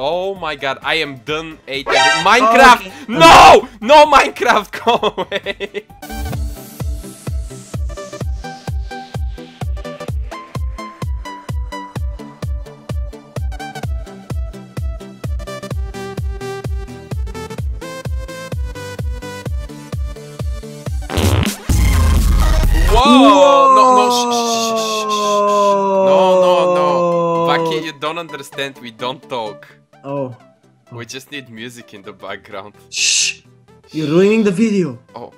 Oh my god, I am done eight. Oh, Minecraft! okay. No! No Minecraft, go away! Whoa! No, no, shh, shh, shh. No, no, no. Baki, you don't understand. We don't talk. Oh. We just need music in the background. Shh. You're ruining the video. Oh,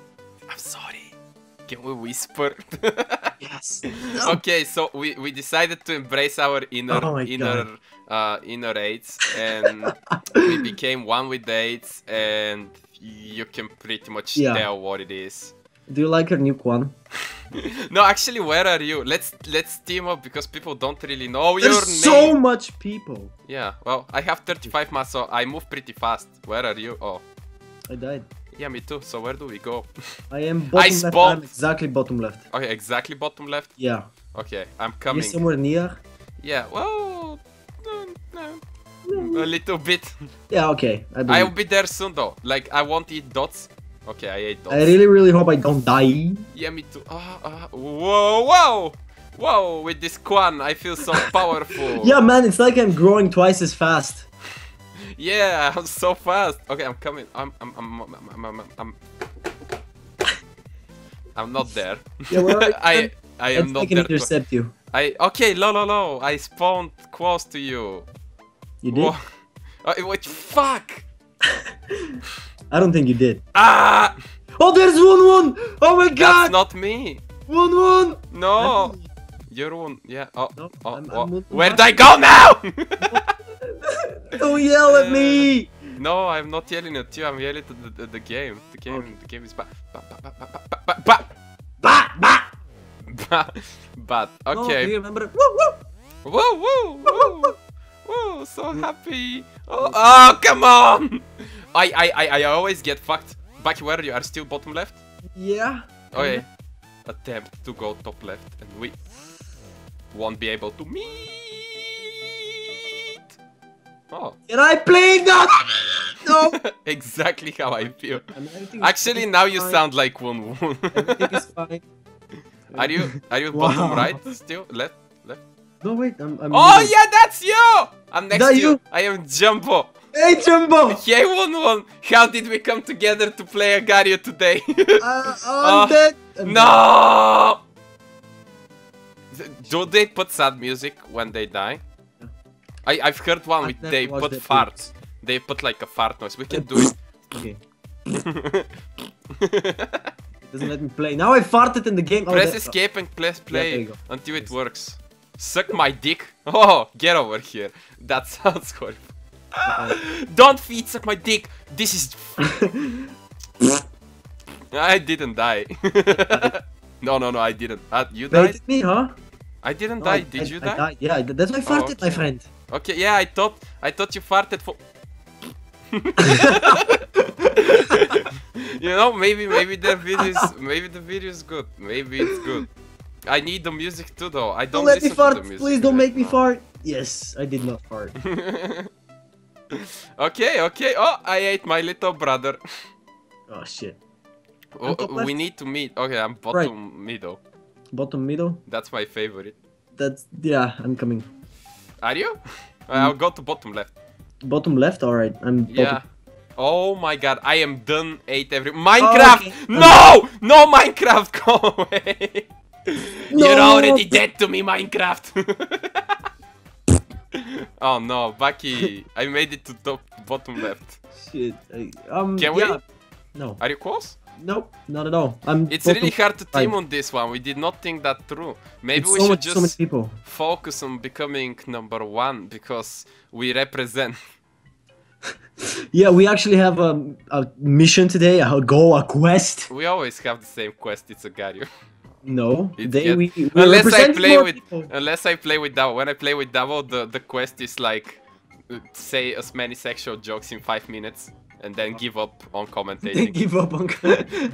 I'm sorry. Can we whisper? Yes. okay, so we, we decided to embrace our inner Oh inner uh, inner aids, and we became one with aids, and you can pretty much Yeah. tell what it is. Do you like her nuke one? No, actually, where are you? Let's let's team up because people don't really know your There's name. so much people. Yeah, well, I have 35 mass, so I move pretty fast. Where are you? Oh, I died. yeah, me too. So where do we go? I am bottom left. spawned- I'm exactly bottom left. okay, exactly bottom left. Yeah. Okay, I'm You're coming. somewhere near. Yeah, well, no, no, a little bit. Yeah. Okay. I I'll be there soon though. Like, I won't eat dots. Okay, I ate dots. I really, really hope I don't die. Yeah, me too. Ah, ah, whoa, whoa, whoa! With this Quan, I feel so powerful. Yeah, man. It's like I'm growing twice as fast. Yeah, I'm so fast. Okay, I'm coming. I'm, I'm, I'm, I'm, I'm, I'm, I'm, I'm not there. Yeah, where are you, I. I am not I can there. to- intercept you. I, okay, lo, lo, lo. I spawned close to you. You did? Whoa. Uh, what? Fuck! I don't think you did. Ah! Oh, there's Wun Wun. Oh my That's god. not me. Wun Wun. No. You're one. Yeah. Oh. No, oh, I'm- oh. I'm Where'd. I go now? Don't yell at me. no, I'm not yelling at you. I'm yelling at the, the, the game. The game. The game is bad. Ba, ba, ba, ba, ba, ba, ba, Bah, bah. ba. Bad. Oh, do Okay. you remember? Woo, woo. Whoa, whoa, whoa. Whoa, so happy. Oh, oh, come on. I, I, I, I always get fucked. Back where you are still bottom left? Yeah. Oh, okay. Attempt to go top left and we won't be able to meet. Oh, Can I play that? No. exactly how I feel. Actually, now you fine. sound like Wun Wun. Everything is fine. are you are you bottom right still? Left? Left? No, wait. I'm. I'm Oh middle. yeah, that's you! I'm next That to you. you? I am Jumbo. Hey, Jumbo. Hey Wun Wun. How did we come together to play Agario today? Uh, Oh, I'm dead. No! Do they put sad music when they die? I I've heard one with they put farts. They put like a fart noise. We can do it. Okay. Doesn't let me play. Now I farted in the game. Oh, Press that- escape and press play go. until it works. Suck my dick. Oh, get over here. That sounds horrible. Don't feed suck my dick. This is. I didn't die. no, no, no, I didn't. Uh, you Wait, died? it's me, huh? I didn't No, die. I- Did I- you I die? died. Yeah, that's why I Oh, farted, my friend. Okay, yeah, I thought I thought you farted for. you know, maybe maybe the video is maybe the video is good. Maybe it's good. I need the music too, though. I don't, Don't let me listen to fart. the music Please don't make me fart. Yes, I did not fart. okay, okay. Oh, I ate my little brother. Oh shit. Oh, we need to meet. Okay, I'm bottom middle. Bottom middle. That's my favorite. That's yeah. I'm coming. Are you? Mm. I'll go to bottom left. Bottom left. All right. I'm. Bottom. Yeah. Oh my god, I am done. Ate every Minecraft. okay. No, no Minecraft. Go away. You're No. already dead to me, Minecraft. Oh no, Baki, I made it to top bottom left. Shit. I, um. Can we? yeah. No. Are you close? Nope. Not at all. I'm. It's really hard to team on this one. We did not think that through. Maybe It's we so should much, just so focus on becoming number one because we represent. Yeah, we actually have a, a mission today. A goal, a quest. We always have the same quest. It's Agario. No, It they get- we, we unless I play with people. unless I play with Davo. When I play with Davo, the the quest is like say as many sexual jokes in five minutes and then give up on They commentating. give up on.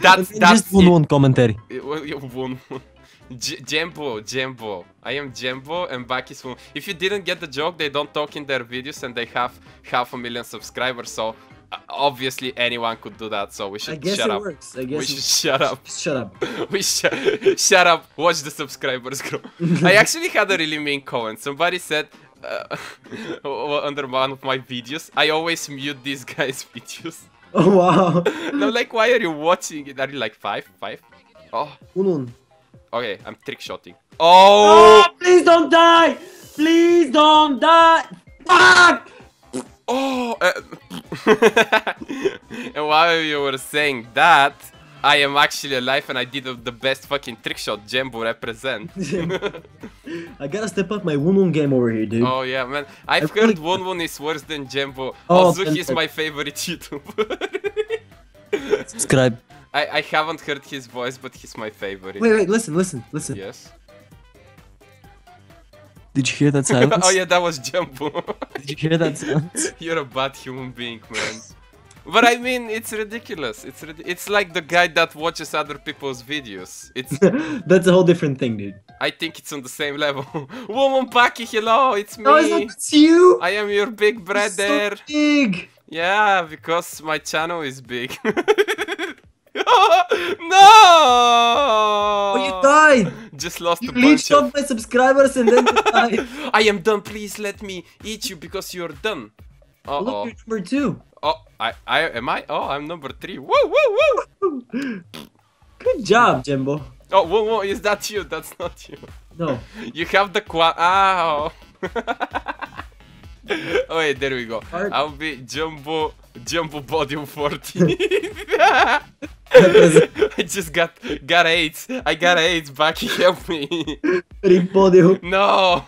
That's- that's just one it. one commentary. It- well, you won. J- Jembo, Jembo. I am Jembo and Baki is Wumwum. If you didn't get the joke, they don't talk in their videos and they have half a million subscribers, so obviously anyone could do that, so we I should guess shut it up. works. I We should shut up. Shut up. we sh- shut up. Watch the subscribers grow. I actually had a really mean comment. Somebody said uh, under one of my videos, I always mute these guys' videos. Oh wow. Like, why are you watching it? Are you like five? Five? Oh, Unun. okay. I'm trick shotting. Oh, Oh, please don't die! Please don't die! Fuck! Oh. uh, and while you were saying that, I am actually alive and I did the best fucking trick shot. Jembo represent. I gotta step up my Unun game over here, dude. Oh yeah, man. I've really- heard Wun Wun is worse than Jembo. Oh, Ozuki is my favorite YouTuber. Subscribe. I, I haven't heard his voice, but he's my favorite. Wait, wait, listen, listen, listen. Yes. Did you hear that silence? oh yeah, that was Jumbo. Did you hear that silence? You're a bad human being, man. But I mean, it's ridiculous. It's rid- it's like the guy that watches other people's videos. It's That's a whole different thing, dude. I think it's on the same level. Woman Paki, hello, it's me. No, it's not it's you! I am your big brother. So big! Yeah, because my channel is big. no! Oh, you died! Just lost You a bunch of... my subscribers and then. I am done. Please let me eat you because you're done. Uh Look, oh. you're number two. Oh, I, I, am I? Oh, I'm number three. Woo, woo, woo. Good job, Jimbo. Oh, whoa, whoa, is that you? That's not you. No. You have the qua. Ow. oh, wait, there we go. I'll be Jumbo, Jumbo Podium 40. I just got, got AIDS. I got AIDS. Baki, help me. Ripodio. No.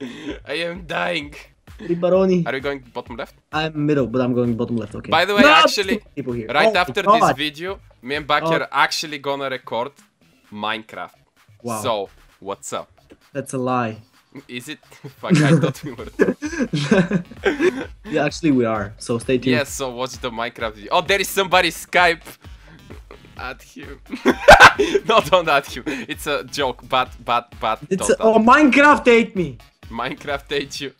I am dying. Ribaroni. Are we going bottom left? I'm middle, but I'm going bottom left, okay. By the way, No, actually, people here. Right Oh, after God. this video, me and Baki Oh. are actually gonna record Minecraft. Wow. So, what's up? That's a lie. Is it? Fuck, I thought we were. yeah, actually we are. So stay tuned. Yes, so watch the Minecraft video. Oh, there is somebody Skype. At him. no, don't add him. It's a joke. But, bad, bad. It's a, oh Minecraft ate me. Minecraft ate you.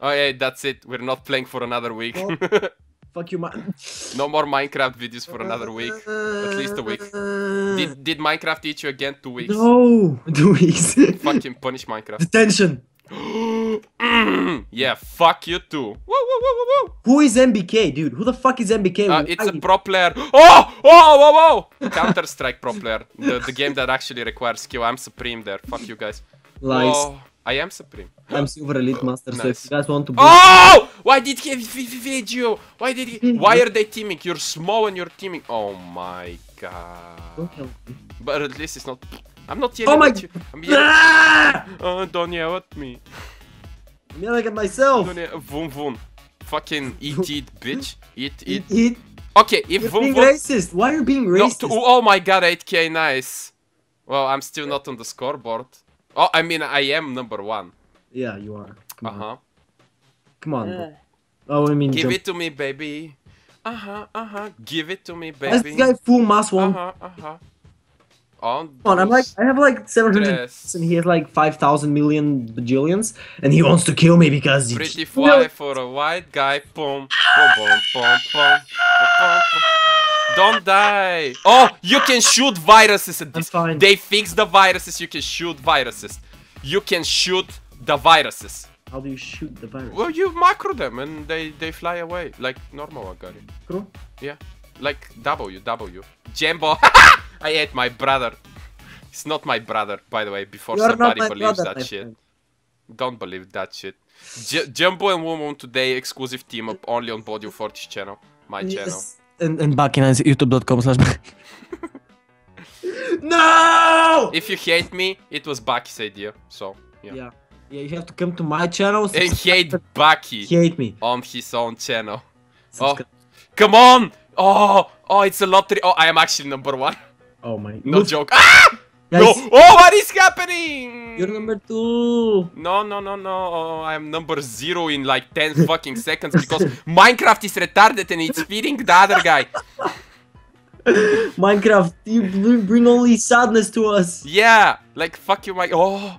Oh yeah, that's it. We're not playing for another week. Oh. Fuck you, man. no more Minecraft videos for another week. At least a week. Did, did Minecraft teach you again? Two weeks. No, two weeks. Fucking punish Minecraft. Detention. yeah, fuck you too. Woo, woo, woo, woo, woo. Who is MBK, dude? Who the fuck is MBK? Uh, it's a pro player. Oh, oh, whoa, whoa! Counter Strike pro player. The, the game that actually requires skill. I'm supreme there. Fuck you guys. Lies. Oh, I am supreme. I'm Silver Elite Master, so if you guys want to be Oh! Why did he evade you? Why did he? Why are they teaming? You're small and you're teaming. Oh my god. Don't help me. But at least it's not. I'm not yelling Oh my at you. I'm yelling. Ah! Oh, don't yell at me. I'm yelling at myself. Don't yell. Voom voom. Fucking eat it, bitch. Eat Eat, it. eat. Okay, if You're voom being voom. racist. Why are you being No, racist? to, oh my god, 8k, nice. Well, I'm still not on the scoreboard. Oh, I mean, I am number one. Yeah, you are. Come Uh on. huh. Come on. bro. Oh, I mean, Give jump. it to me, baby. Uh huh, uh huh. Give it to me, Why is baby. this guy full mass one. Uh one? huh, uh huh. On. Come on, I'm like, I have like 700 Tres. and he has like 5,000 million bajillions, and he wants to kill me because he Pretty fly for a white guy. Boom, boom, boom, boom, boom, boom, boom. Don't die. Oh, you can shoot viruses at this. fine. They fix the viruses. You can shoot viruses. You can shoot the viruses. How do you shoot the virus? Well, you macro them and they, they fly away like normal Agari. Bro? Yeah, like W, W. Jumbo. I ate my brother. It's not my brother, by the way, before You are somebody believes brother, that shit. friend. Don't believe that shit. J- Jumbo and Woman today exclusive team up only on Bodil 40 channel. My channel. Yes. And, and back in youtube.com slash No! If you hate me, it was Baki's idea. So, yeah. Yeah. Yeah, you have to come to my channel. And hate Baki hate me. on his own channel. Subscribe. Come on! Oh, oh, it's a lottery. Oh, I am actually number one. Oh my. No Look, joke. Ah! Guys, No! Oh, what is happening? You're number two. No, no, no, no. I'm number zero in like 10 fucking seconds because Minecraft is retarded and it's feeding the other guy. Minecraft, you bring, only sadness to us. Yeah, like fuck you, Mike. Oh,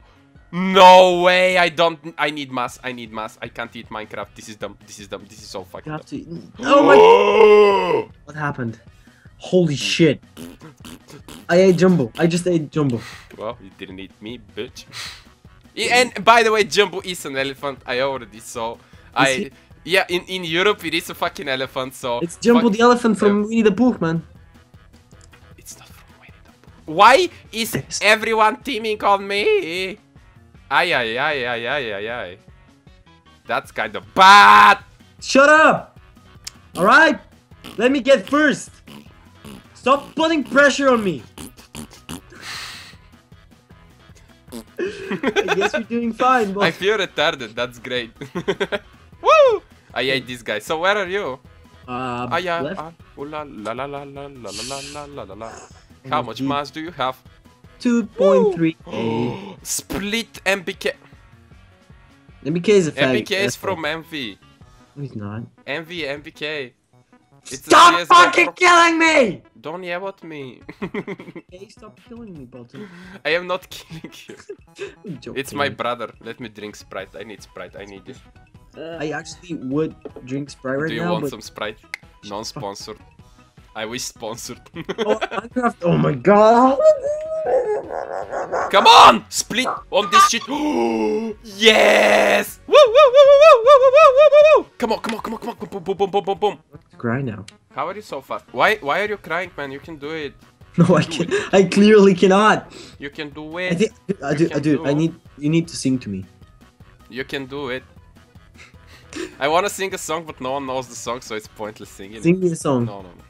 no way! I don't. I need mass. I need mass. I can't eat Minecraft. This is dumb. This is dumb. This is so fucking You dumb. have to. Oh my! What happened? Holy shit! I ate Jumbo. I just ate Jumbo. Well, you didn't eat me, bitch. And by the way, Jumbo is an elephant. I already saw. I he? yeah, in in Europe it is a fucking elephant. So It's Jumbo the elephant from Winnie the Pooh, man. It's not from Winnie the Pooh. Why is everyone teaming on me? Ay ay ay ay ay ay ay. That's kind of bad. Shut up! Alright? Let me get first! Stop putting pressure on me! I guess you're doing fine, I feel retarded. That's great. Woo! I hate this guy. So where are you? uh, Ah yeah. left Ah, ooh la la la la la la la la la la. How much mass do you have? 2.3. Split MBK. MBK is a fag. MBK is from. MV. No, He's not. MV MBK. It's Stop CS:GO fucking killing me! Don't yell at me. Hey, stop killing me, Bolton. I am not killing you. It's my brother. Let me drink Sprite. I need Sprite. I need it. Uh, I actually would drink Sprite right now. Do you now, want but some Sprite? Non-sponsored. I wish sponsored. oh, Minecraft. Oh my god! Come on! Split on this shit. yes! Woo, woo, woo, come on, come on, come on, come on. Boom, boom, boom, boom, boom, boom. Cry now. How are you so far? Why why are you crying, man? You can do it. No, I can not I clearly cannot. You can do it. I think, I do, I, do, do. I need you need to sing to me. You can do it. I want to sing a song, but no one knows the song, so it's pointless singing. Sing me a song. No, no, no.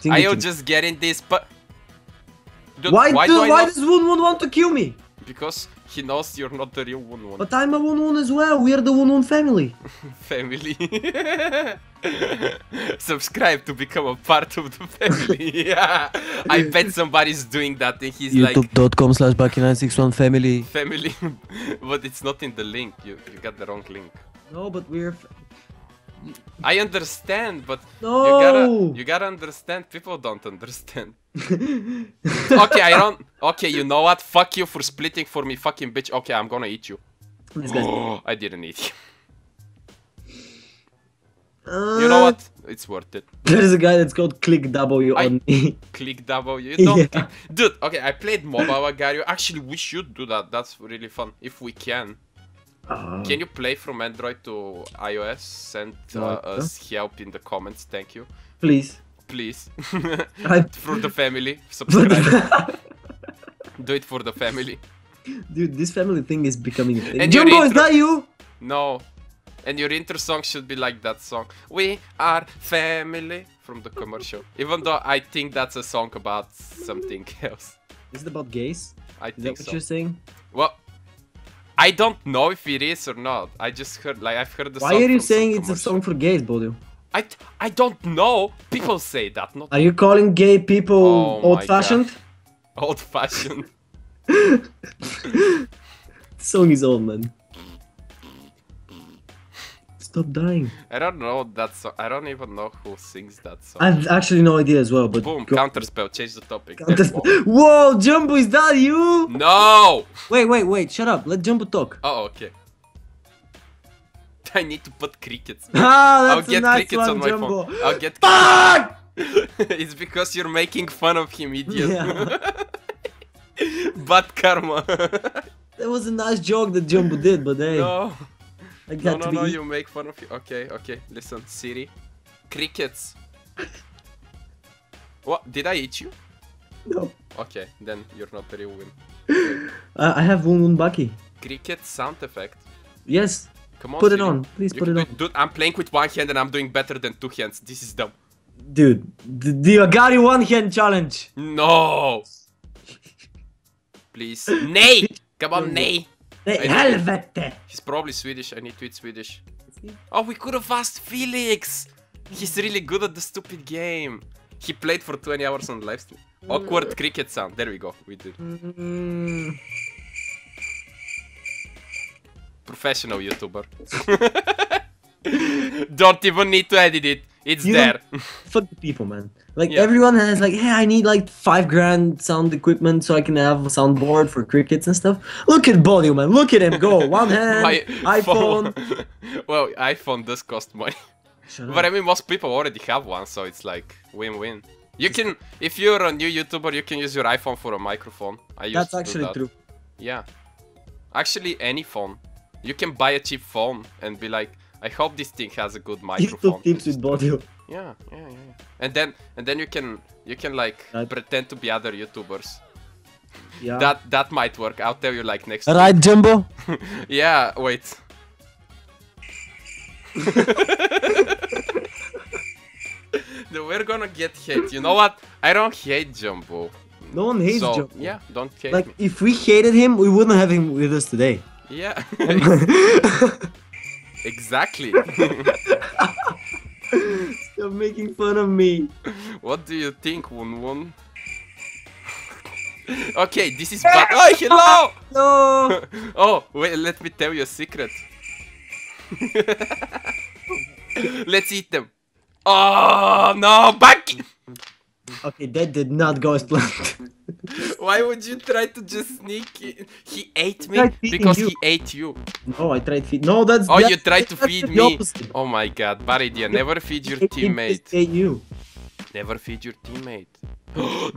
Sing I'll just me. this, but Dude, Why, why do, do why not- does Woon Woon want to kill me? Because he knows you're not the real Wun Wun But I'm a Woon Woon as well. We are the Woon Woon family. family. Subscribe to become a part of the family. yeah. I bet somebody's doing that and he's like YouTube.com slash Baki961 family. family, but it's not in the link. You you got the wrong link. No, but we're. I understand, but no! you gotta you gotta understand. People don't understand. okay, I don't. Okay, you know what? Fuck you for splitting for me, fucking bitch. Okay, I'm gonna eat you. Oh, I didn't eat you. You know Uh, what? It's worth it. There's a guy that's called Click W I- on me. Click W. You don't. Yeah. click- Dude, okay, I played mobile Agario. Actually, we should do that. That's really fun if we can. Uh, Can you play from Android to iOS? Send uh, us help in the comments. Thank you. please. Please. For the family. Subscribe. do it for the family. Dude, this family thing is becoming. And Jumbo, is that you? No. And your intro song should be like that song. We are family from the commercial. Even though I think that's a song about something else. Is it about gays? I Is that think what so. you're saying? Well, I don't know if it is or not. I just heard, like, I've heard the Why song. are you saying it's a song for gays, Bodo? I, I don't know. People say that, not Are you calling gay people Oh old-fashioned? old fashioned. The song is old, man. Stop dying. I don't know that song. I don't even know who sings that song. I have actually no idea as well, but Boom, go- counter spell, change the topic. Whoa, Jumbo, is that you? No! Wait, wait, wait, shut up. Let Jumbo talk. Oh, okay. I need to put crickets. Ah, I'll get nice crickets one, on my Jumbo. phone. I'll get. Fuck! it's because you're making fun of him, idiot. Yeah. Bad karma. That was a nice joke that Jumbo did, but hey, no, I got no, to be. no. You make fun of you. Okay, okay. Listen, Siri. Crickets. What? Did I eat you? No. Okay, then you're not the real win. Uh, I have Woon Baki. Cricket sound effect. Yes, Come on. put it on. Please You put it on. Dude, I'm playing with one hand and I'm doing better than two hands. This is dumb. Dude, the, the Agari one hand challenge. No! Please. Nay! Come on, nay! Helvete! He's probably Swedish. I need to eat Swedish. Oh, we could have asked Felix! He's really good at the stupid game. He played for 20 hours on live stream. Awkward mm. cricket sound. There we go. We did. Mm. Professional YouTuber. Don't even need to edit it. It's You there. Fuck the people, man. Like Yeah. everyone has like, hey, I need like five grand sound equipment so I can have a soundboard for crickets and stuff. Look at Bodio, man. Look at him go. One hand, My iPhone. well, iPhone does cost money. Shut But up. I mean, most people already have one, so it's like win-win. You can, if you're a new YouTuber, you can use your iPhone for a microphone. I used That's actually that. true. Yeah. Actually, any phone. You can buy a cheap phone and be like, I hope this thing has a good microphone. YouTube tips with Bodio. Yeah, yeah, yeah, yeah. And then, and then you can, you can like Right. pretend to be other YouTubers. Yeah. That that might work. I'll tell you like next. right, Jumbo? Yeah. Wait. We're gonna get hate. You know what? I don't hate Jumbo. No one hates so, Jumbo. Yeah, don't hate Like, me. if we hated him, we wouldn't have him with us today. Yeah. exactly. You're making fun of me. what do you think, Wun Wun? okay, this is bad. Oh, hello! No! oh, wait, let me tell you a secret. Let's eat them. Oh, no, back! Okay, that did not go as planned. Why would you try to just sneak in? He ate me because you. he ate you. no, I tried feed. No, that's. Oh, that's, you tried to feed me. Oh my god, bad idea. Never feed your teammate. just ate you. Never feed your teammate.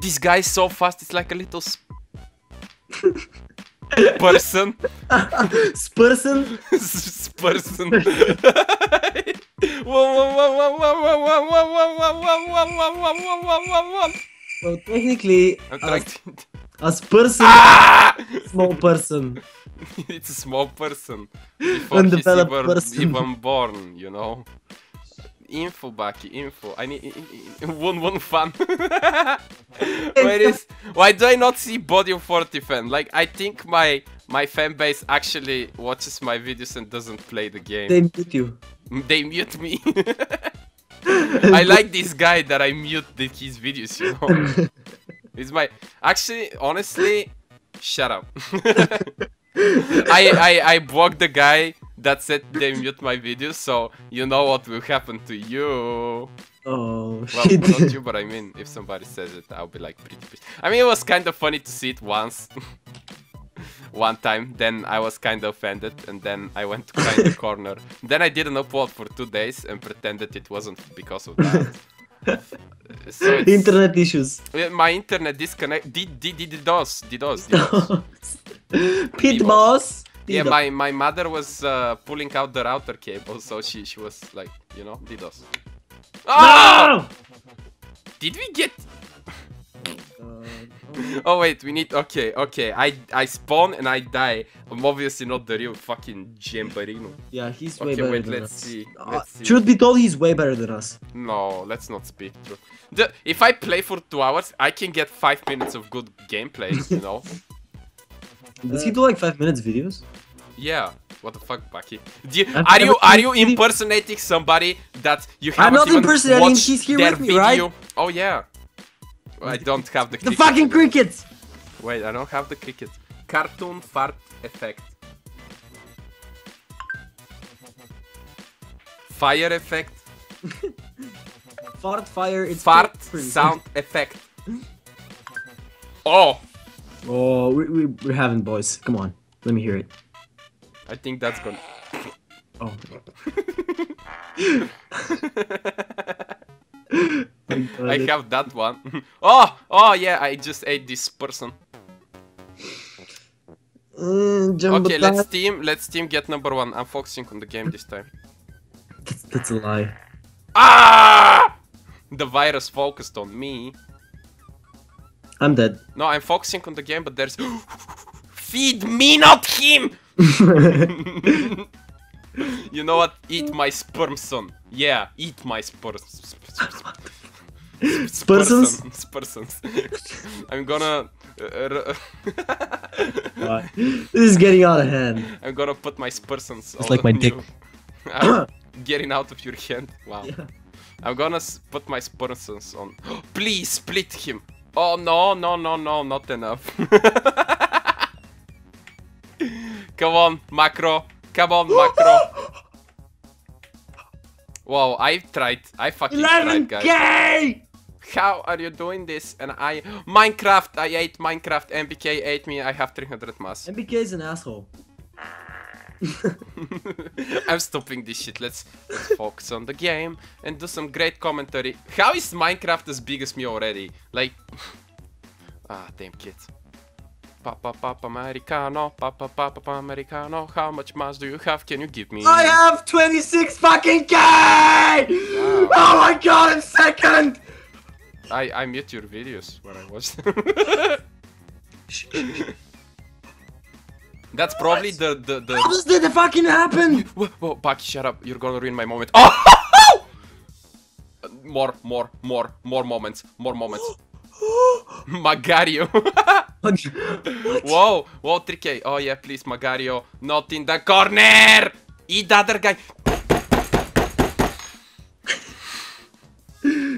this guy is so fast, it's like a little person. Spurson? S- person. Whoa, whoa, whoa, whoa, whoa, whoa, whoa, whoa, whoa, whoa, whoa, whoa, whoa, whoa, whoa, whoa. Technically, a, trying a person, Ah! small person. it's a small person. Before he's Undeveloped even, person. even born, you know. Info, Baki, info. I need Wun Wun fan. Where is? Why do I not see Body of 40 fan? Like I think my my fan base actually watches my videos and doesn't play the game. They mute you. They mute me. I like this guy that I mute the, his videos, you know. It's my actually honestly shut up. I I I blocked the guy that said they mute my videos, so you know what will happen to you. Oh, Well, shit. not you, but I mean, if somebody says it, I'll be like pretty pissed. I mean, it was kind of funny to see it once. One time, then I was kind of offended, and then I went to in the corner. Then I didn't upload for two days and pretended it wasn't because of that. so Internet issues. my internet disconnect. Did did did DOS DDoS. DDoS. Pit boss. yeah, my my mother was uh, pulling out the router cable, so she she was like, you know, DDoS. Ah! No! Did we get Oh wait, we need. Okay, okay. I I spawn and I die. I'm obviously not the real fucking Gembarino. yeah, he's way Okay, better wait. than Let's us. see. Uh, Let's see. truth be told, he's way better than us. No, let's not speak truth. The, if I play for two hours, I can get five minutes of good gameplay. You know? Does he do like five minutes videos? yeah. What the fuck, Baki? Do you, are you are you impersonating somebody that you have? I'm even impersonating, watched he's here with me, video? right? Oh yeah. I don't have the. The fucking crickets! Wait, I don't have the cricket. Cartoon fart effect. Fire effect. Fart fire, it's Fart sound effect. Oh, Oh, we, we, we're having boys. Come on, let me hear it. I think that's gonna. Oh. I have that one. oh, oh yeah, I just ate this person. Mm, Jumbo Okay, let's team. Let's team get number one. I'm focusing on the game this time. That's, that's a lie. Ah! The virus focused on me. I'm dead. No, I'm focusing on the game, but there's. Feed me, not him! you know what? Eat my sperm son. Yeah, eat my sperm. Spursons? Spursons. I'm gonna. Uh, r- This is getting out of hand. I'm gonna put my spursons. It's like my dick. Getting out of your hand. Wow. Yeah. I'm gonna put my spursons on. Please split him. Oh no, no, no, no, not enough. Come on, macro. Come on, macro. Wow, I tried. I fucking tried, guys. 11k! How are you doing this? And I Minecraft. I ate Minecraft. MBK ate me. I have 300 mass. MBK is an asshole. I'm stopping this shit. Let's, let's focus on the game and do some great commentary. How is Minecraft as big as me already? Like, ah, damn kids. Papa Papa Americano, Papa Papa papa Americano. How much mass do you have? Can you give me? I have 26 fucking K! Oh my god, I'm second! I I mute your videos when I watch them. That's probably the the the. How does that fucking happen? Whoa, whoa, Baki, shut up! You're gonna ruin my moment. Oh! more, more, more, more moments, more moments. Magario. whoa, whoa, 3K. Oh yeah, please, Magario, not in the corner. Eat the other guy.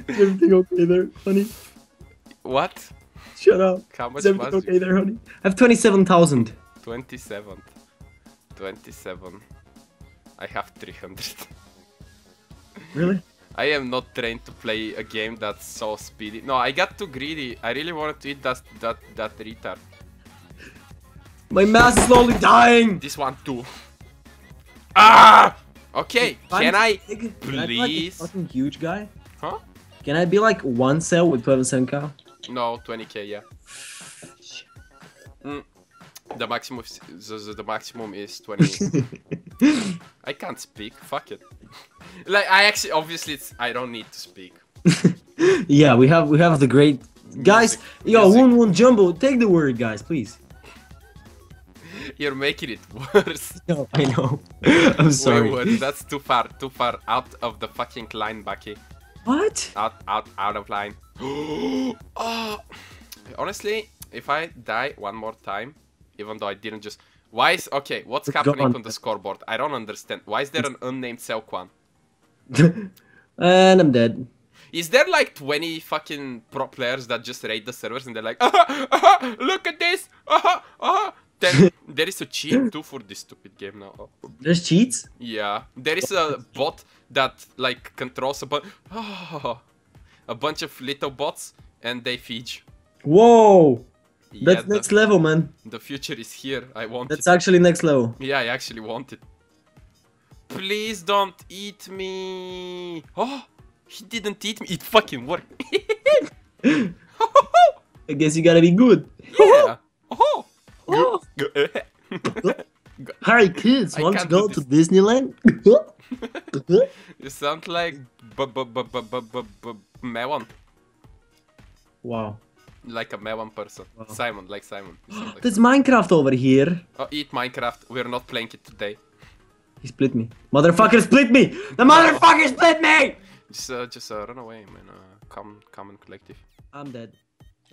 Everything okay there, honey? What? Shut up. How much Is everything was okay there, honey? I have 27,000. 27. 27. I have 300. Really? I am not trained to play a game that's so speedy. No, I got too greedy. I really wanted to eat that that that retard. My mass is slowly dying! This one too. Ah! Okay, I'm can I big. Can I be like a please? fucking huge guy? Huh? Can I be like one cell with 12 cow? No, 20k, yeah. Mm. The maximum is, the, the- maximum is 20. I can't speak. Fuck it. like I actually obviously it's I don't need to speak. yeah, we have we have the great guys. Music, Yo, music. Woon Woon Jumbo, take the word, guys, please. You're making it worse. No, I know. I'm sorry. Way worse. That's too far, too far out of the fucking line, Baki. What? Out, out, out of line. oh, honestly, if I die one more time, even though I didn't just, why is okay? What's It's happening gone. on the scoreboard? I don't understand. Why is there an unnamed Selkwan? and I'm dead. Is there like 20 fucking pro players that just raid the servers and they're like, aha, aha, uh-huh, uh-huh, look at this, aha, aha. Then there is a cheat too for this stupid game now. There's cheats? Yeah, there is a bot that like controls a bunch, a bunch of little bots, and they feed. you. Whoa! Yeah, That's the, next level, man. the future is here. I want it. That's it. actually next level. Yeah, I actually want it. Please don't eat me. Oh, he didn't eat me. It fucking worked. I guess you gotta be good. yeah. Oh. Oh. Hi, kids. Want to go to Disneyland? You sound like b b b b b b b Melon. wow. Like a Melon person. Wow. Simon, like Simon. Like There's Minecraft over here. Oh, eat Minecraft. We're not playing it today. He split me. Motherfucker split me! The motherfucker split me! Just, uh, just uh, run away, man. Uh, come, come and collective. I'm dead.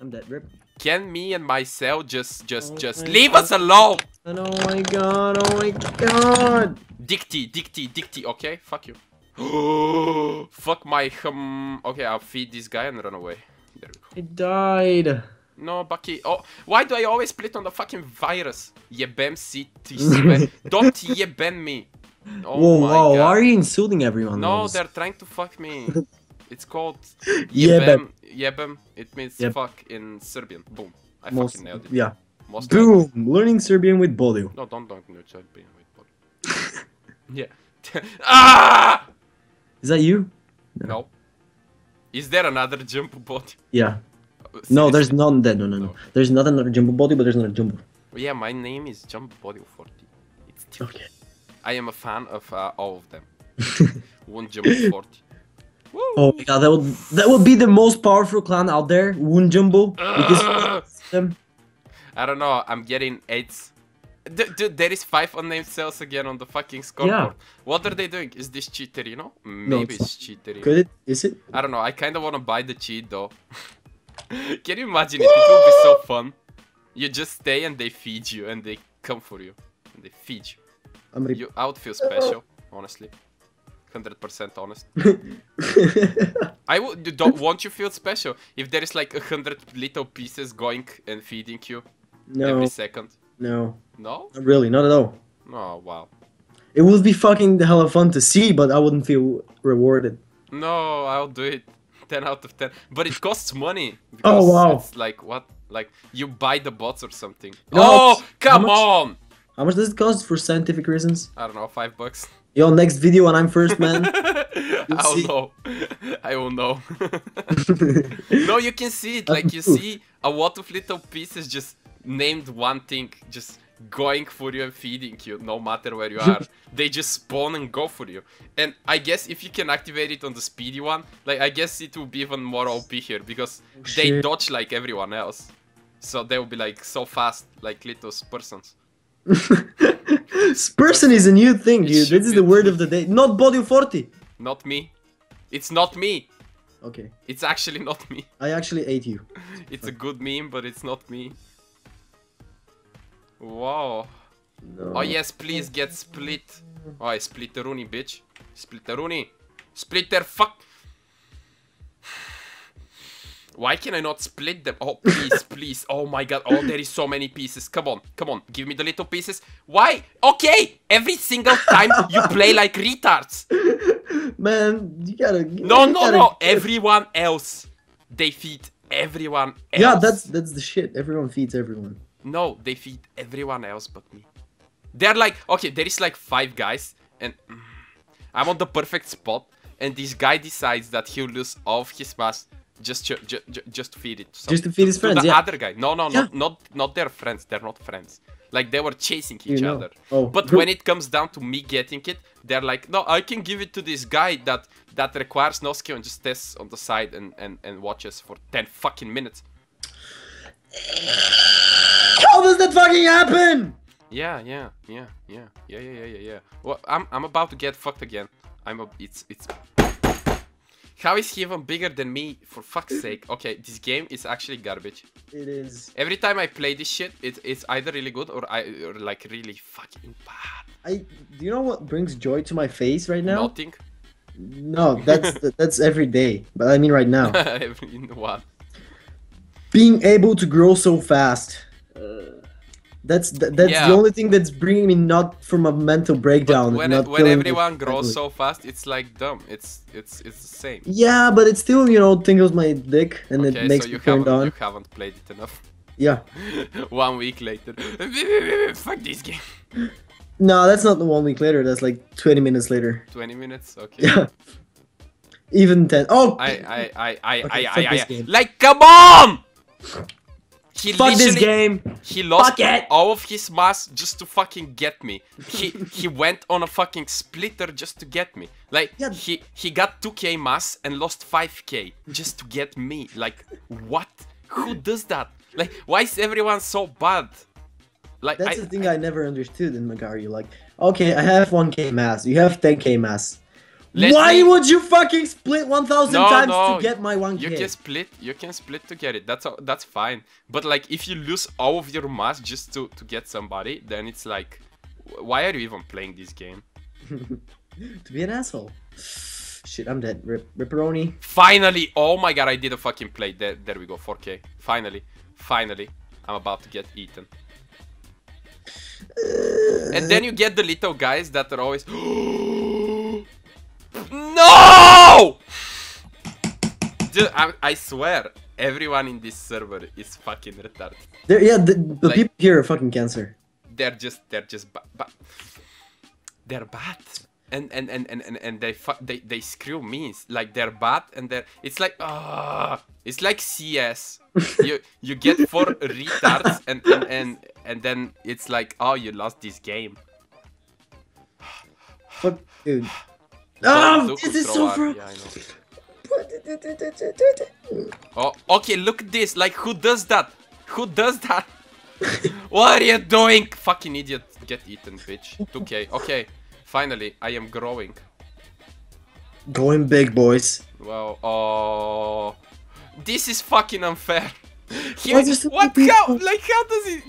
I'm dead. Rip. Can me and myself just, just, Oh just leave God. us alone? Oh my god, oh my god! Dicty, dicty, dicty. Okay, fuck you. fuck my hum. Okay, I'll feed this guy and run away. There we go. Died. No, Baki. Oh, why do I always split on the fucking virus? Yebem CTC. Don't yeben me. Oh Whoa, my whoa, god. why are you insulting everyone? No, they're trying to fuck me. It's called Jebem. Jebem. Jebem. It means Yep. fuck in Serbian. Boom. I Most, fucking nailed it. yeah. Most Boom! Learning Serbian with Bodu. No, don't don't no Serbian. Yeah. ah! Is that you? No. Is there another jump body? Yeah. Uh, No, there's none there. No, no, no. No. There's not another jumbo body, but there's another jumbo. Yeah, my name is Jump Body 40. It's different. Okay. I am a fan of uh, all of them. One Jump 40. Woo! Oh my god, that would that would be the most powerful clan out there, Woon Jumbo. Because them. I don't know. I'm getting eights. D- dude, there is five unnamed cells again on the fucking scoreboard. What are they doing? Is this cheater? You know? Maybe it's it's, cheater. Could it? Is it? I don't know. I kind of want to buy the cheat though. Can you imagine it? It would be so fun. You just stay and they feed you and they come for you. And they feed you. I'm re- You, I would feel special, honestly. 100% honest. I would. Don't won't you feel special if there is like a hundred little pieces going and feeding you no, every second? no, No? not really, not at all. Oh wow. It would be fucking hell hella fun to see, but I wouldn't feel rewarded. No, I'll do it. 10 out of 10. But it costs money. Oh, wow. It's like, what? Like, you buy the bots or something. No, oh, come how on! How much does it cost for scientific reasons? I don't know, 5 bucks. Yo, next video when I'm first, man. I don't see. know. I don't know. no, you can see it. Like, you see a lot of little pieces just named one thing, just going for you and feeding you, no matter where you are. they just spawn and go for you. And I guess if you can activate it on the speedy one, like, I guess it will be even more OP here because they dodge like everyone else. So they will be like so fast, like little persons. Person is a new thing, It dude. This is the word of the day. Not Bodil 40. Not me. It's not me. Okay. It's actually not me. I actually ate you. It's a good meme, but it's not me. Wow. No. Oh yes, please get split. Oh, I split the Rooney, bitch. Split the Rooney. Split their fuck. Why can I not split them? Oh, please, please. Oh my god. Oh, there is so many pieces. Come on, come on. Give me the little pieces. Why? Okay. Every single time you play like retards. Man, you gotta. No, you no, gotta- no. Everyone else. They feed everyone else. Yeah, that's that's the shit. Everyone feeds everyone. No, they feed everyone else but me. They're like, okay, there is like five guys, and mm, I'm on the perfect spot, and this guy decides that he'll lose all of his mass just to, ju- ju- just to feed it. to some- Just to feed his to friends, the yeah. other guy. No, no, Yeah. not not not their friends. They're not friends. Like they were chasing You each know. other. Oh, But when it comes down to me getting it, they're like, no, I can give it to this guy that that requires no skill and just tests on the side and and and watches for ten fucking minutes. How does that fucking happen? Yeah, yeah, yeah, yeah, yeah, yeah, yeah, yeah, yeah. Well, I'm I'm about to get fucked again. I'm a it's it's. How is he even bigger than me? For fuck's sake. Okay, this game is actually garbage. It is. Every time I play this shit, it, it's either really good or I or like really fucking bad. I. Do you know what brings joy to my face right now? Nothing. No, that's that's every day. But I mean right now. In what? Being able to grow so fast. That's th- that's Yeah. the only thing that's bringing me not from a mental breakdown. when not when everyone grows so fast, it's like dumb. It's it's it's the same. Yeah, but it still you know tingles my dick and Okay, it makes so me you turned haven't on. you haven't played it enough. Yeah. One week later, fuck this game. No, that's not the one week later. That's like 20 minutes later. 20 minutes, okay. Yeah. Even 10. Oh, I, I, I, I, Okay, I, I, I, game. like, come on! He fuck this game. He lost Fuck it! all of his mass just to fucking get me. He he went on a fucking splitter just to get me. Like Yeah. he he got 2k mass and lost 5k just to get me. Like what? Who does that? Like why is everyone so bad? Like That's I, the thing I, never understood in Magario. Like, okay, I have 1k mass. You have 10k mass. Let Why me- would you fucking split 1000 No, times no, to get my 1k? You can split. You can split to get it. That's all- that's fine. But like, if you lose all of your mass just to to get somebody, then it's like, why are you even playing this game? to be an asshole. Shit, I'm dead. Rip, Ripperoni. Finally! Oh my god, I did a fucking play. There, there we go. 4K. Finally, finally, I'm about to get eaten. And then you get the little guys that are always. no! Dude, I, I swear, everyone in this server is fucking retarded. There, yeah, the, the Like- people here are fucking cancer. They're just, they're just, ba- ba- they're bad. And and and and and, and they, fuck, they they screw me. It's Like they're bad, and they're. It's like ah, it's like CS. you you get four retards, and and and and then it's like oh, you lost this game. Fuck, dude. Don't Oh, this who is throw so art. Yeah, Oh, okay, look at this. Like, who does that? Who does that? what are you doing? Fucking idiot. Get eaten, bitch. 2k. Okay, finally, I am growing. Going big, boys. Well, oh. This is fucking unfair. He, Why is there so what? How? Like, how does he.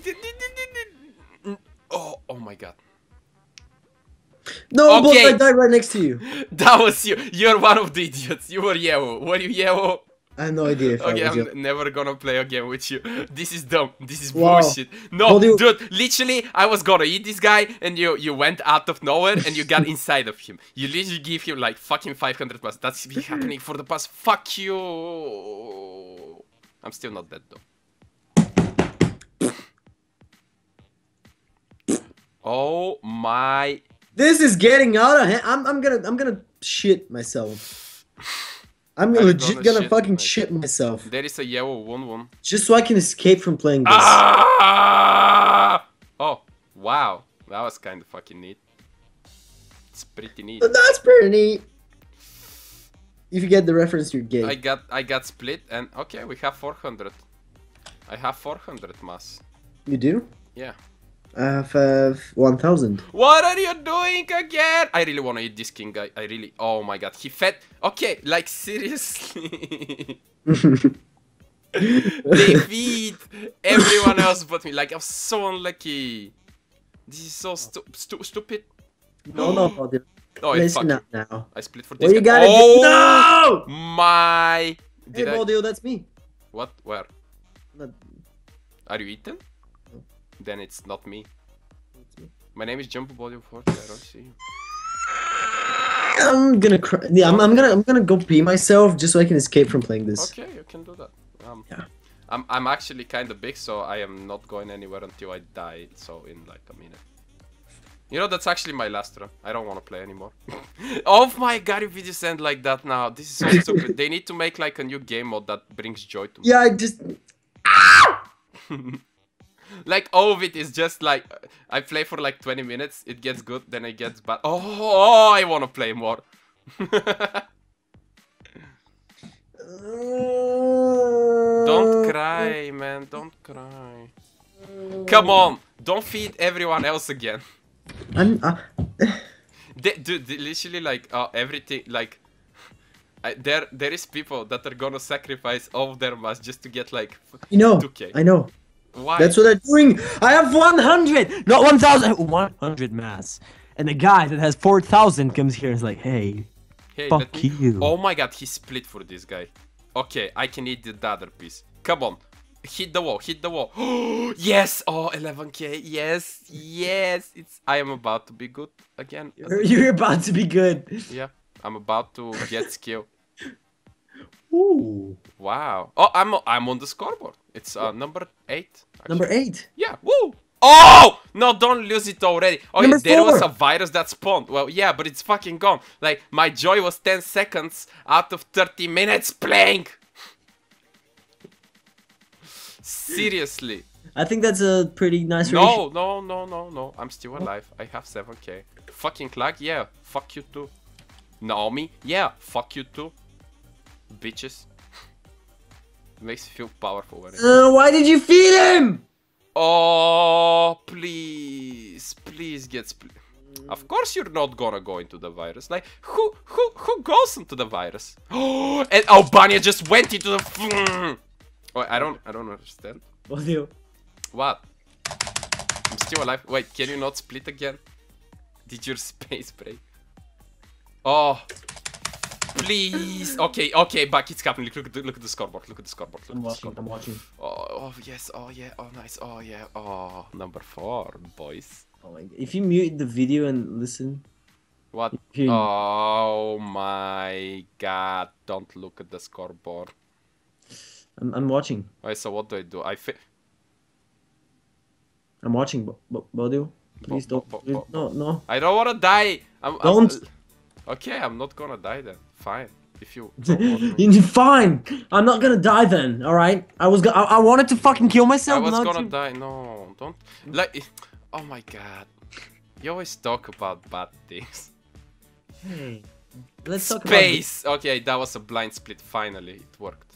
Oh, oh my god. No, Okay. but I died right next to you. That was you. You're one of the idiots. You were yellow. Were you yellow? I have no idea Okay, I you. never gonna play again with you. This is dumb. This is Wow. bullshit. No, you- dude, literally, I was gonna eat this guy, and you you went out of nowhere, and you got inside of him. You literally give him like fucking 500 plus. That's been happening for the past. Fuck you. I'm still not dead though. Oh my This is getting out of hand. I'm, I'm gonna I'm gonna shit myself. I'm I'm legit gonna gonna shit fucking myself. shit myself. There is a yellow Wun Wun. Just so I can escape from playing this. Ah! Oh, wow. That was kind of fucking neat. It's pretty neat. That's pretty neat. If you get the reference, you're gay. I got I got split and okay, we have 400. I have 400 mass. You do? Yeah. I have uh, 1000. What are you doing again? I really want to eat this king guy. I really. Oh my god, he fed. Okay, like seriously. they feed everyone else but me. Like I'm so unlucky. This is so stu- stu- stupid. no, no, no. dude. Oh, Listen up now. I split for this Well, you guy. gotta oh do- my! Hey, Did I? Baldio, that's me. What? Where? Not- Are you eaten? No. Then it's not me. that's me. My name is Jumbo Bodil 40. I don't see you. I'm gonna cry. Yeah, I'm, I'm gonna I'm gonna go pee myself just so I can escape from playing this. Okay, you can do that. Um, Yeah. I'm I'm actually kind of big, so I am not going anywhere until I die. So in like a minute. You know that's actually my last run. I don't want to play anymore. oh my god! If you just end like that now, this is so stupid. They need to make like a new game mode that brings joy to me. Yeah, I just like all of it is just like I play for like 20 minutes, it gets good, then it gets bad. Oh, oh I want to play more. don't cry, man. Don't cry. Come on, don't feed everyone else again. I'm. Uh, They, dude, they literally like uh, everything like. I, there, there is people that are gonna sacrifice all of their mass just to get like. you know. 2K. I know. Why? That's what they're doing. I have 100, Not 1,000. 100 mass. And the guy that has 4,000 comes here and is like, hey, Hey, fuck me- you. Oh my god, he split for this guy. Okay, I can eat the other piece. Come on. Hit the wall, hit the wall. yes! Oh, 11k. Yes, yes. It's. I am about to be good again. You're, you're about to be good. Yeah, I'm about to get skill. Ooh. Wow. Oh, I'm I'm on the scoreboard. It's uh, number eight. actually. Number eight. Yeah. Woo. Oh no! Don't lose it already. Okay, Number there was a virus that spawned. Well, yeah, but it's fucking gone. Like my joy was 10 seconds out of 30 minutes playing. Seriously. I think that's a pretty nice No, no, no, no, no. I'm still alive. I have 7k. Fucking Clag, yeah. Fuck you too. Naomi, yeah. Fuck you too. Bitches. Makes me feel powerful Uh, why did you feed him? Oh, please, please get split. Of course you're not gonna go into the virus. Like, who who who goes into the virus? Oh, and Albania just went into the. Oh, I don't I don't understand. Baldio. What? I'm still alive. Wait, can you not split again? Did your space break? Oh, please. Okay, okay, back. It's happening. Look at the, look at the scoreboard. Look at the scoreboard. Look I'm watching. scoreboard. I'm watching. Oh, oh yes, oh yeah, oh nice, oh yeah, oh number four, boys. Oh my god. If you mute the video and listen, What? you, Oh my god! Don't look at the scoreboard. I'm, I'm watching. Wait, so what do I do? I fi- I'm watching. Ba- Baldio. Please Bo- don't. bo- please- no, no. I don't wanna die. I'm, I'm- Don't. okay, I'm not gonna die then. Fine. If you. Don't want me. Fine. I'm not gonna die then. All right. I was. I, I wanted to fucking kill myself. I was gonna to- die. No, don't. Like. Oh my god. You always talk about bad things. Hey. Let's talk about Space. Okay, that was a blind split. Finally, it worked.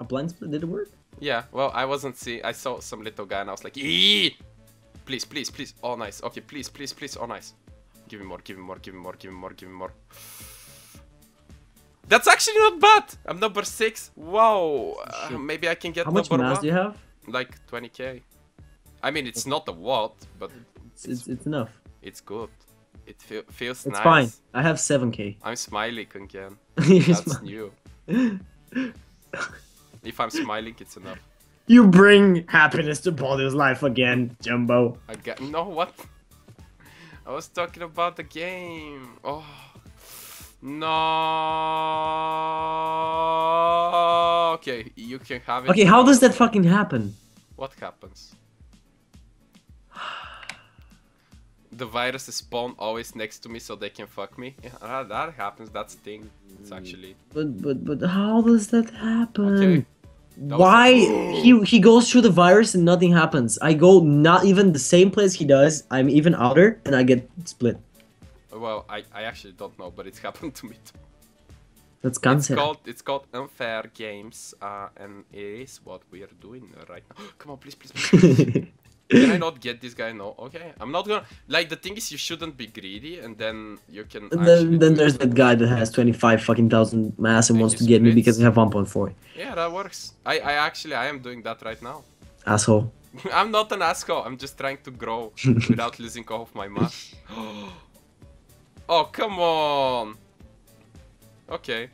a blind split. Did it work? Yeah, well, I wasn't seeing. I saw some little guy and I was like, Eee! please, please, please. Oh, nice. Okay, please, please, please. Oh, nice. Give me more, give me more, give me more, give me more, give me more. That's actually not bad. I'm number six. Wow. Uh, maybe I can get How much number mass do you have? Like 20k. I mean, it's not a lot, but It's, it's, it's enough. it's good. It feel, feels It's nice. It's fine. I have 7k. I'm smiling again. That's new. If I'm smiling, it's enough. You bring happiness to Baldio's life again, Jumbo. I get no what? I was talking about the game. Oh no. Okay, you can have it. Okay, how does that fucking happen? What happens? The viruses spawn always next to me so they can fuck me. Yeah, that, happens. That's the thing. It's mm. actually But but but how does that happen? okay. That Why he he goes through the virus and nothing happens? I go not even the same place he does. I'm even outer and I get split. Well, I, I actually don't know, but it's happened to me too. That's It's called it's called unfair games, uh, and it is what we are doing right now. Come on, please, please, please. Can I not get this guy? No. Okay, I'm not gonna. Like the thing is, you shouldn't be greedy, and then you can. Then then there's that guy that has 25 fucking thousand mass and wants to get me because I have 1.4. Yeah, that works. I I actually I am doing that right now. Asshole. I'm not an asshole. I'm just trying to grow without losing all of my mass. Oh come on. Okay.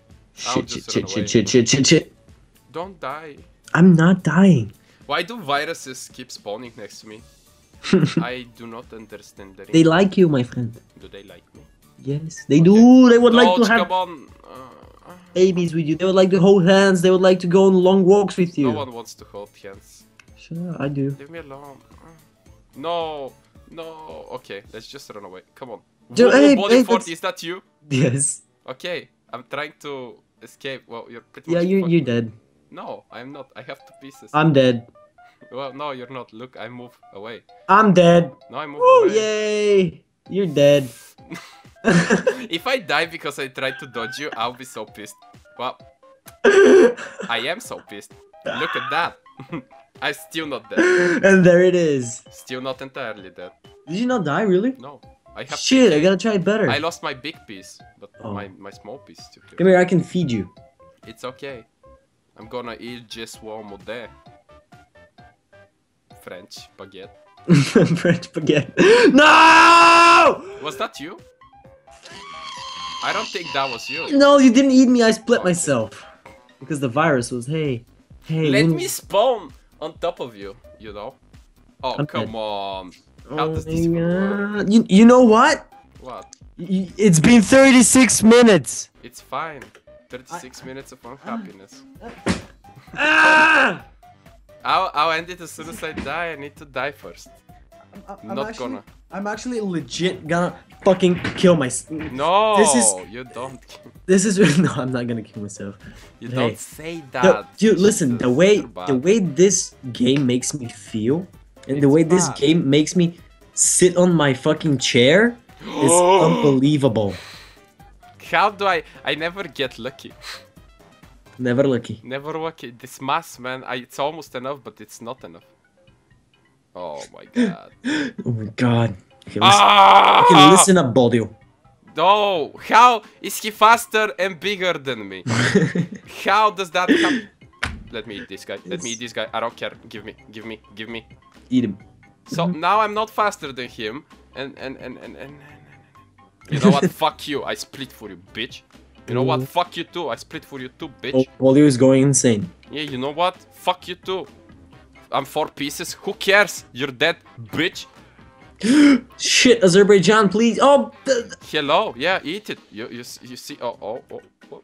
I'll Shit shit shit shit shit shit shit. Don't die. I'm not dying. Why do viruses keep spawning next to me? I do not understand the They like you, my friend. Do they like me? Yes, they do. They would like to have on. Uh, uh, babies with you. They would like to hold hands. They would like to go on long walks with you. no one wants to hold hands. Sure, I do. Leave me alone. Uh, No, no. Okay, let's just run away. Come on. Whoa, hey, Bodil hey, 40, that's- is that you? Yes. Okay, I'm trying to escape. Well, you're pretty Yeah, much you fucked. you're dead. No, I'm not. I have two pieces. I'm dead. Well, no, you're not. Look, I move away. I'm dead. No, I move Woo! away. Yay! You're dead. If I die because I tried to dodge you, I'll be so pissed. Well, I am so pissed. Look at that. I'm still not dead. and there it is. Still not entirely dead. Did you not die really? No, I have. Shit! I gotta try it better. I lost my big piece, but Oh. my my small piece is still here. Come here. I can feed you. It's okay. I'm gonna eat just one more day. French baguette. French baguette. No! Was that you? I don't think that was you. No, you didn't eat me. I split Okay. myself because the virus was. Hey, hey. Let me spawn on top of you, you know? Oh, I'm come on. How Oh does this work? You you know what? What? Y- It's been 36 minutes. It's fine. 36 minutes of unhappiness. Ah! I'll, I'll end it as soon as I die. I need to die first. I'm Not actually, gonna. I'm actually legit gonna fucking kill myself. No, This is- you don't. This is no. I'm not gonna kill myself. You Hey. don't say The- that. dude, listen. The Jesus, way the way this game makes me feel, and the It's way this game makes me sit on my fucking chair is unbelievable. How do I? I never get lucky. Never lucky. Never lucky. This mass, man. I, it's almost enough, but it's not enough. Oh my god. Oh my god. Okay, listen, ah! okay, listen up, Baldio. No! How is he faster and bigger than me? How does that happen? Let me eat this guy. Let me eat this guy. I don't care. Give me. Give me. Give me. Eat him. So now I'm not faster than him. And and and and and. You know what? Fuck you. I split for you, bitch. You know what? Mm. Fuck you too. I split for you too, bitch. Oh, Baldio is going insane. Yeah, you know what? Fuck you too. I'm four pieces. Who cares? You're dead, bitch. Shit, Azerbaijan, please. Oh, Hello. Yeah, eat it. You you you see? Oh oh oh. oh.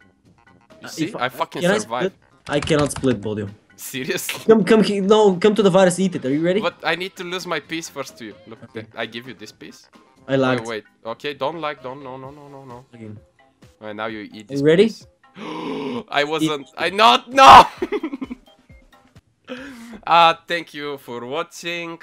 You see? if I fucking can I I cannot split, Baldio. Seriously? Come, come, no, come to the virus, eat it. Are you ready? But I need to lose my piece first to you. Look, Okay. I give you this piece. I lagged. Wait, wait. Okay, don't like, don't, no, no, no, no, no. Okay. Alright, now you eat this you ready? I wasn't, I not, no! uh, thank you for watching.